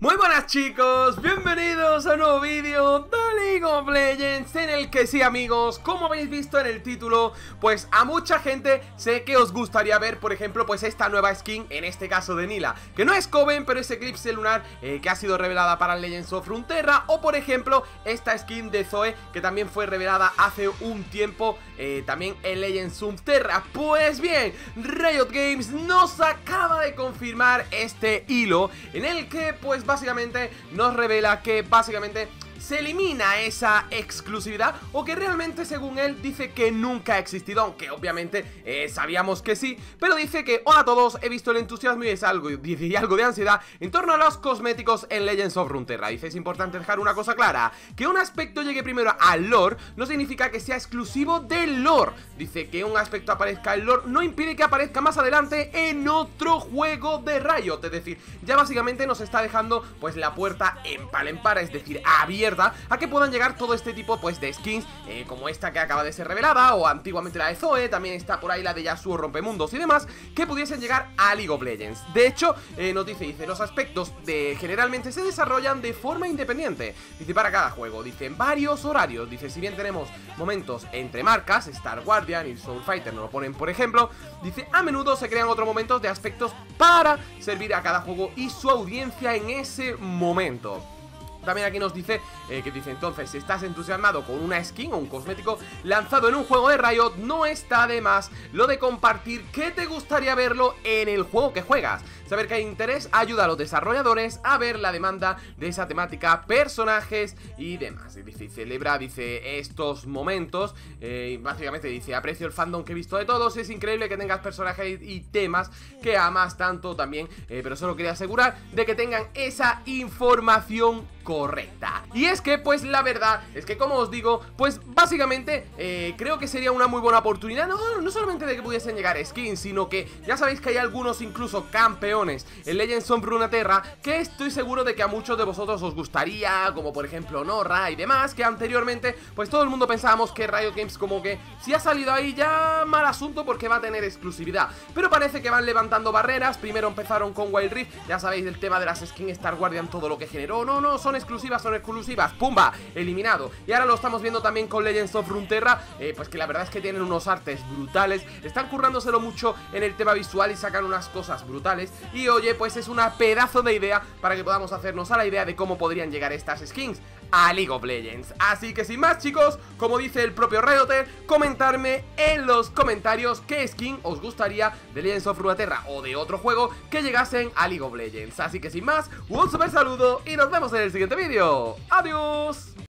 Muy buenas chicos, bienvenidos a un nuevo vídeo de League of Legends En el que sí amigos, como habéis visto en el título Pues a mucha gente sé que os gustaría ver por ejemplo pues esta nueva skin En este caso de Nila Que no es Coven pero es Eclipse Lunar eh, que ha sido revelada para Legends of Frontera O por ejemplo esta skin de Zoe que también fue revelada hace un tiempo eh, También en Legends of Terra Pues bien, Riot Games nos acaba de confirmar este hilo En el que pues básicamente nos revela que básicamente se elimina esa exclusividad o que realmente según él dice que nunca ha existido, aunque obviamente eh, sabíamos que sí, pero dice que hola a todos, he visto el entusiasmo y es algo, y algo de ansiedad en torno a los cosméticos en Legends of Runeterra. Dice es importante dejar una cosa clara, que un aspecto llegue primero al lore no significa que sea exclusivo del lore. Dice que un aspecto aparezca en lore no impide que aparezca más adelante en otro juego de Riot, es decir, ya básicamente nos está dejando pues la puerta en par en par, es decir, abierta a que puedan llegar todo este tipo pues de skins eh, como esta que acaba de ser revelada o antiguamente la de Zoe, también está por ahí la de Yasuo Rompemundos y demás que pudiesen llegar a League of Legends. De hecho, eh, nos dice, dice, los aspectos de generalmente se desarrollan de forma independiente. Dice, para cada juego, dice, varios horarios. Dice, si bien tenemos momentos entre marcas, Star Guardian y Soul Fighter nos lo ponen por ejemplo, dice, a menudo se crean otros momentos de aspectos para servir a cada juego y su audiencia en ese momento. También aquí nos dice eh, que dice entonces, si estás entusiasmado con una skin o un cosmético lanzado en un juego de Riot, no está de más lo de compartir que te gustaría verlo en el juego que juegas. Saber que hay interés ayuda a los desarrolladores a ver la demanda de esa temática, personajes y demás. Y dice, celebra, dice, estos momentos, eh, básicamente dice, aprecio el fandom que he visto de todos, es increíble que tengas personajes y temas que amas tanto también, eh, pero solo quería asegurar de que tengan esa información correcta. Y es que, pues la verdad, es que como os digo, pues básicamente eh, creo que sería una muy buena oportunidad, no, solamente de que pudiesen llegar skins, sino que ya sabéis que hay algunos incluso campeones en Legends of Runeterra que estoy seguro de que a muchos de vosotros os gustaría, como por ejemplo Norra y demás, que anteriormente pues todo el mundo pensábamos que Riot Games como que si ha salido ahí ya mal asunto porque va a tener exclusividad, pero parece que van levantando barreras, primero empezaron con Wild Rift, ya sabéis del tema de las skins Star Guardian, todo lo que generó, no, no, son exclusivas, son exclusivas, pumba, eliminado, y ahora lo estamos viendo también con Legends of Runeterra, eh, pues que la verdad es que tienen unos artes brutales, están currándoselo mucho en el tema visual y sacan unas cosas brutales, y oye, pues es una pedazo de idea para que podamos hacernos a la idea de cómo podrían llegar estas skins a League of Legends. Así que sin más chicos, como dice el propio Rioter, comentarme en los comentarios qué skin os gustaría de Legends of Runeterra o de otro juego que llegasen a League of Legends. Así que sin más, un super saludo y nos vemos en el siguiente vídeo ¡Adiós!